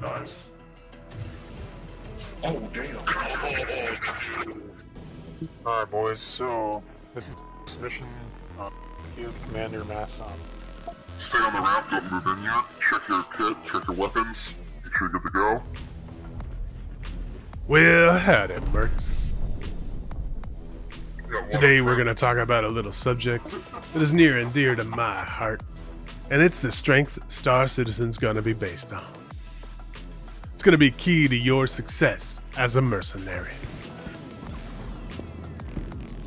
Nice. Oh, damn. Alright, boys, so this is mission. Uh, give Commander mass on. Stay on the ramp, don't move in yet. Check your kit, check your weapons. Make sure you're good to go. Well, howdy, Mercs. Today we're going to talk about a little subject that is near and dear to my heart, and it's the strength Star Citizen's going to be based on. It's going to be key to your success as a mercenary.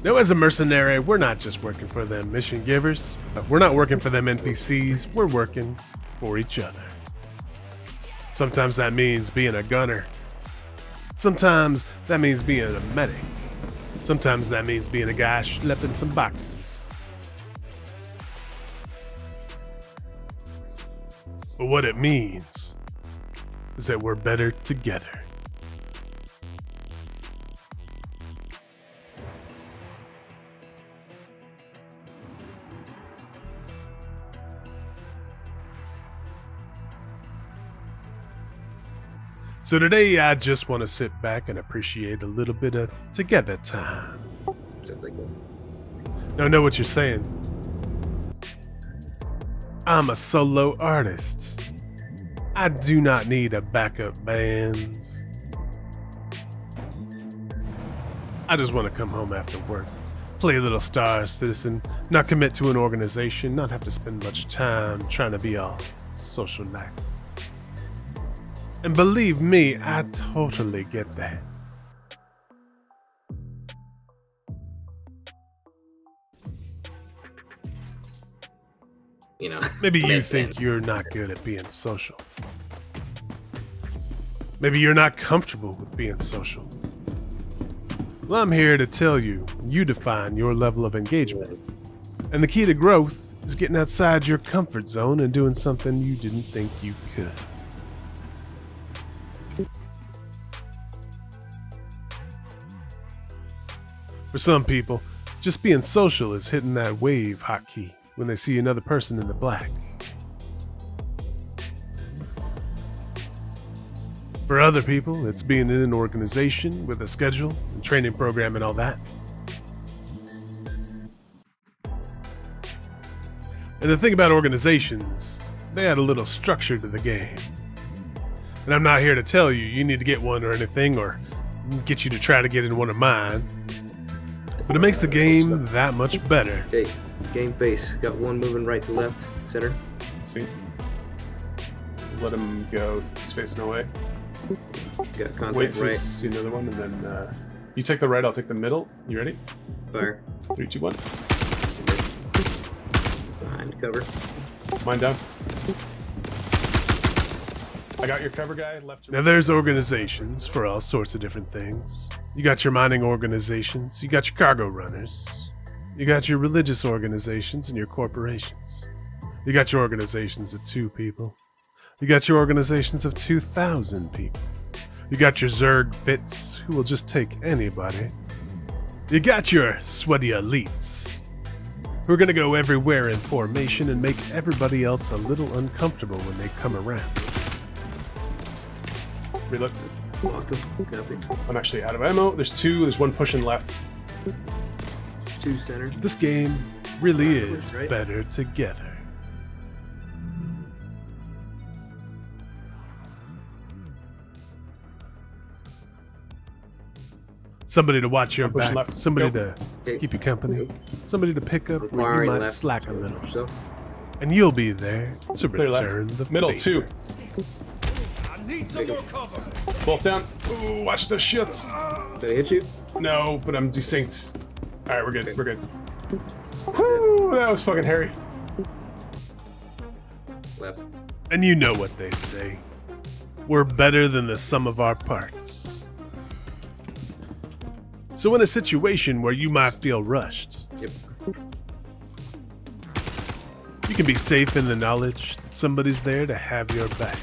Now, as a mercenary, we're not just working for them mission givers, we're not working for them NPCs, we're working for each other. Sometimes that means being a gunner. Sometimes that means being a medic. Sometimes that means being a guy schlepping some boxes. But what it means is that we're better together. So today I just want to sit back and appreciate a little bit of together time. Me. Know what you're saying. I'm a solo artist. I do not need a backup band. I just want to come home after work, play a little Star Citizen, not commit to an organization, not have to spend much time trying to be all social night. And believe me, I totally get that. You know. Maybe you think you're not good at being social. Maybe you're not comfortable with being social. Well, I'm here to tell you, you define your level of engagement. And the key to growth is getting outside your comfort zone and doing something you didn't think you could. For some people, just being social is hitting that wave hotkey when they see another person in the black. For other people, it's being in an organization with a schedule and training program and all that. And the thing about organizations, they add a little structure to the game. And I'm not here to tell you you need to get one or anything or get you to try to get in one of mine. But it makes the game that much better. Hey, game face. Got one moving right to left. Center. See? Let him go since he's facing away. Got contact Wait till you right. see another one, and then uh, you take the right, I'll take the middle. You ready? Fire. Three, two, one. Behind cover. Mine down. I got your cover guy. Left. Now, there's organizations for all sorts of different things. You got your mining organizations, you got your cargo runners, you got your religious organizations and your corporations. You got your organizations of two people. You got your organizations of 2,000 people. You got your Zerg Fits, who will just take anybody. You got your sweaty elites, who are going to go everywhere in formation and make everybody else a little uncomfortable when they come around. Reload. Lost him. Copy. I'm actually out of ammo. There's two. There's one pushing left. Two center. This game really is Right. better together. Somebody to watch your back, left. somebody Go. to Okay. keep you company, somebody to pick up where you might left. slack a little, So. and you'll be there to Clear left. return the Middle favor. two. Both down. Ooh, watch the shits. Did I hit you? No, but I'm desynced. All right, we're good. We're good. Whew, that was fucking hairy. Left. And you know what they say. We're better than the sum of our parts. So, in a situation where you might feel rushed, Yep. you can be safe in the knowledge that somebody's there to have your back.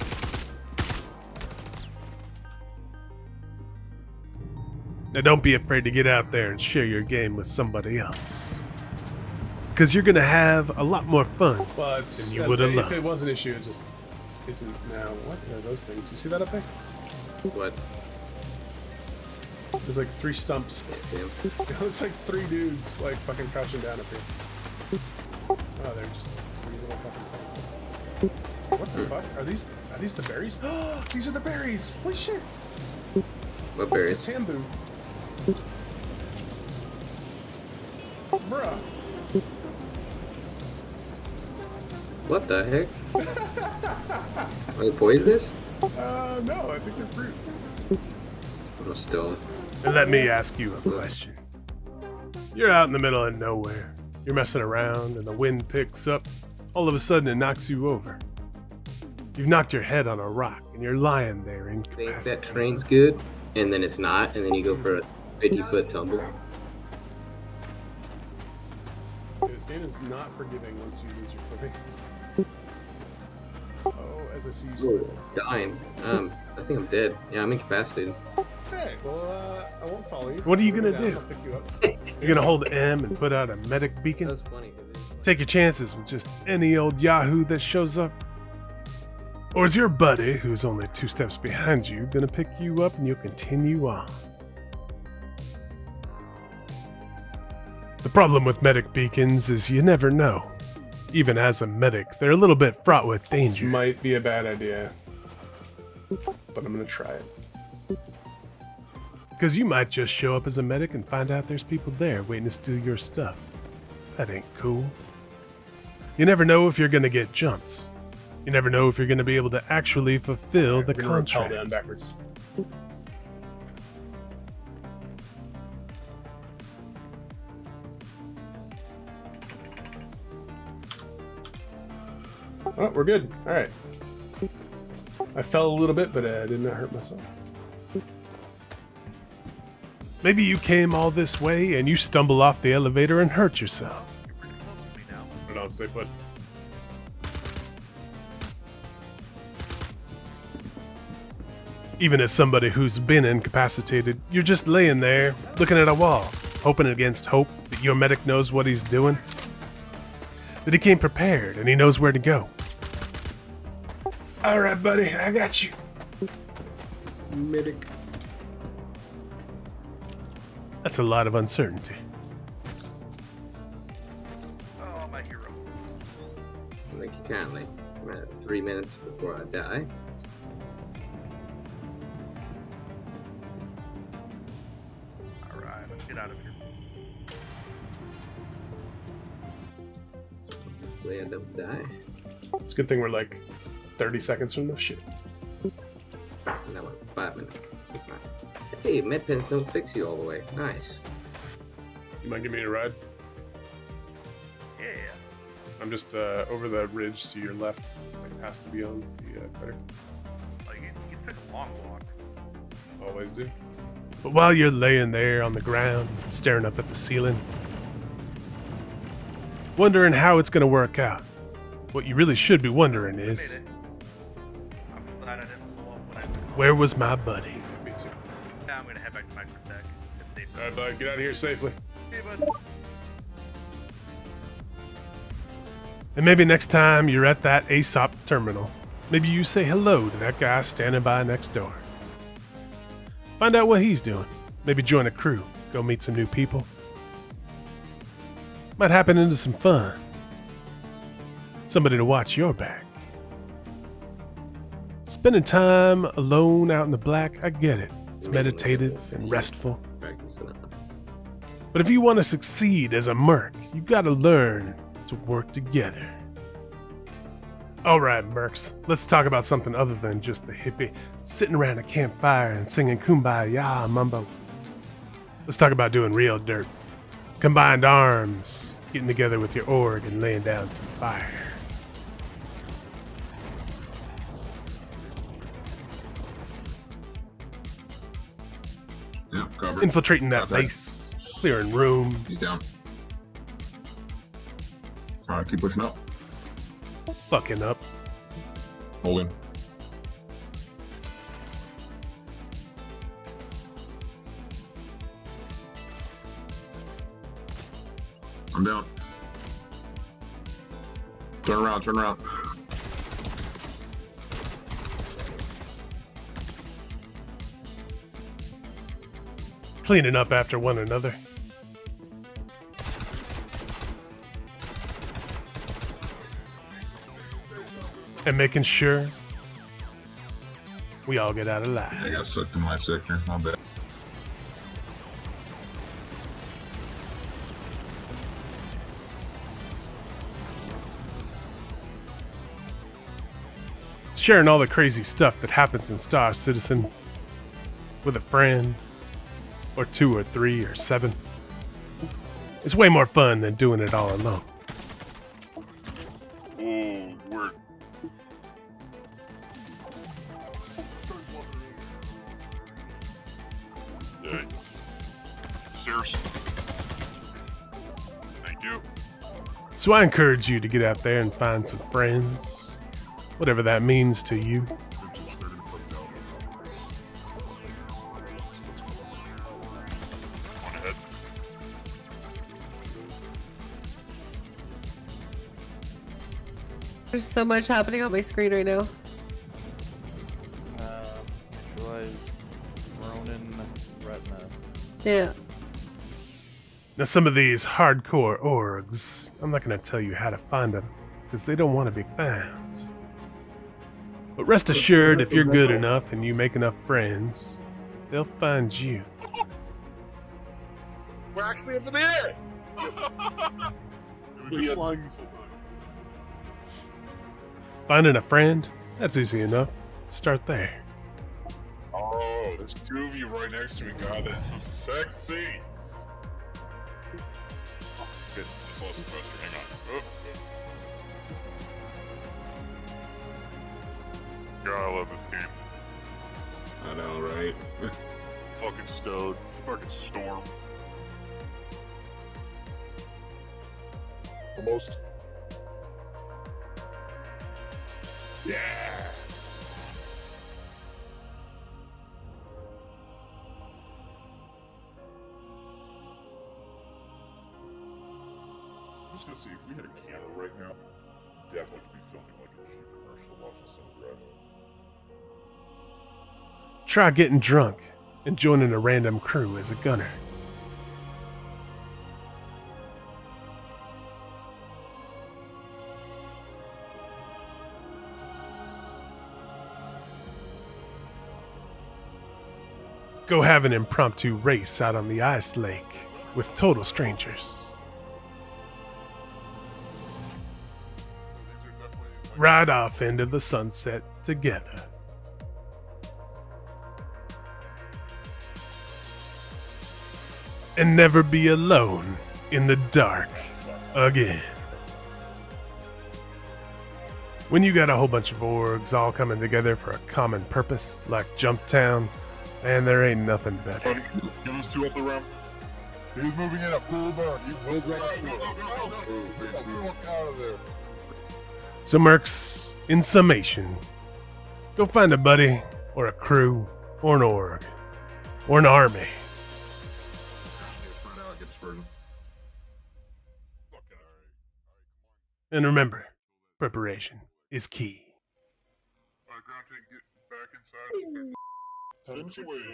Now, don't be afraid to get out there and share your game with somebody else. Because you're going to have a lot more fun. Well, it's Then you uh, would've if it was an issue, it just isn't now. What are those things? You see that up there? What? There's like three stumps. Damn. It looks like three dudes like fucking crouching down up here. Oh, they're just three little fucking plants. What the fuck? Are these are these the berries? these are the berries! Holy shit! What berries? Tambu. What the heck? Are they poisonous? Uh, no, I think they're fruit. Oh, still. And let me ask you a question. You're out in the middle of nowhere. You're messing around, and the wind picks up. All of a sudden, it knocks you over. You've knocked your head on a rock, and you're lying there in. Think that train's good, and then it's not, and then you go for a 50 foot tumble. This game is not forgiving once you lose your footing. As I see you Whoa, dying. Um, I think I'm dead. Yeah, I'm incapacitated. Hey, well, uh, I won't follow you. What are you gonna down, do? You You're gonna hold M and put out a medic beacon? That's funny. 'cause it's like- Take your chances with just any old Yahoo that shows up? Or is your buddy, who's only two steps behind you, gonna pick you up and you'll continue on? The problem with medic beacons is you never know. Even as a medic, they're a little bit fraught with This danger. might be a bad idea, but I'm gonna try it. Because you might just show up as a medic and find out there's people there waiting to steal your stuff. That ain't cool. You never know if you're gonna get jumped. You never know if you're gonna be able to actually fulfill the We're gonna down contract. backwards. Oh, we're good. All right. I fell a little bit, but uh, I did not hurt myself. Maybe you came all this way and you stumble off the elevator and hurt yourself. Hold on, stay put. Even as somebody who's been incapacitated, you're just laying there, looking at a wall, hoping against hope that your medic knows what he's doing. That he came prepared and he knows where to go. All right, buddy, I got you. Medic. That's a lot of uncertainty. Oh, my hero. Like currently, I'm at three minutes before I die. Alright, let's get out of here. Hopefully I don't die. It's a good thing we're like 30 seconds from the shit. That went five minutes. Hey, med pens don't fix you all the way. Nice. You might give me a ride? Yeah. I'm just uh, over the ridge to your left, like past the beyond the uh, cutter. Like, you, you took a long walk. Always do. But while you're laying there on the ground, staring up at the ceiling, wondering how it's going to work out, what you really should be wondering Made is where was my buddy? Me too. Now I'm gonna head back to my protect. It's. Alright, bud, get out of here safely. Hey, bud. And maybe next time you're at that ASOP terminal, maybe you say hello to that guy standing by next door. Find out what he's doing. Maybe join a crew, go meet some new people. Might happen into some fun. Somebody to watch your back. Spending time alone out in the black, I get it. It's meditative and restful. But if you want to succeed as a merc, you gotta learn to work together. Alright, mercs, let's talk about something other than just the hippie sitting around a campfire and singing kumbaya mumbo. Let's talk about doing real dirt. Combined arms, getting together with your org and laying down some fire. Yeah, covered. Infiltrating that base, clearing rooms, He's down. Alright, keep pushing up. fucking up. Holding. I'm down. Turn around, turn around. Cleaning up after one another. And making sure we all get out alive. I got sucked in my sector. My bad. sharing all the crazy stuff that happens in Star Citizen with a friend, or two, or three, or seven. It's way more fun than doing it all alone. So I encourage you to get out there and find some friends, whatever that means to you. There's so much happening on my screen right now. Uh, visualize Ronin Retina. Yeah. Now, some of these hardcore orgs, I'm not going to tell you how to find them, because they don't want to be found. But rest assured, if you're good enough and you make enough friends, they'll find you. We're actually up in the air! We've been flying this whole time. Finding a friend? That's easy enough. Start there. Oh, there's two of you right next to me. God, this is sexy. Good. Just lost the poster. Hang on. Oh. God, I love this game. I know, right? Fucking stowed. Fucking storm. Almost. Yeah. I'm just gonna see if we had a camera right now. Definitely could be filming like a cheap commercial watching some drive. Try getting drunk and joining a random crew as a gunner. Go have an impromptu race out on the ice lake with total strangers. Ride off into the sunset together. and never be alone in the dark again. When you got a whole bunch of orgs all coming together for a common purpose, like Jumptown, and there ain't nothing better. Buddy, get those two off the ramp. He's moving in a full burn. You will drop out of there. So, Mercs, in summation, go find a buddy, or a crew, or an org, or an army. Find out I get dispersion. Fucking alright. And remember, preparation is key. Alright, ground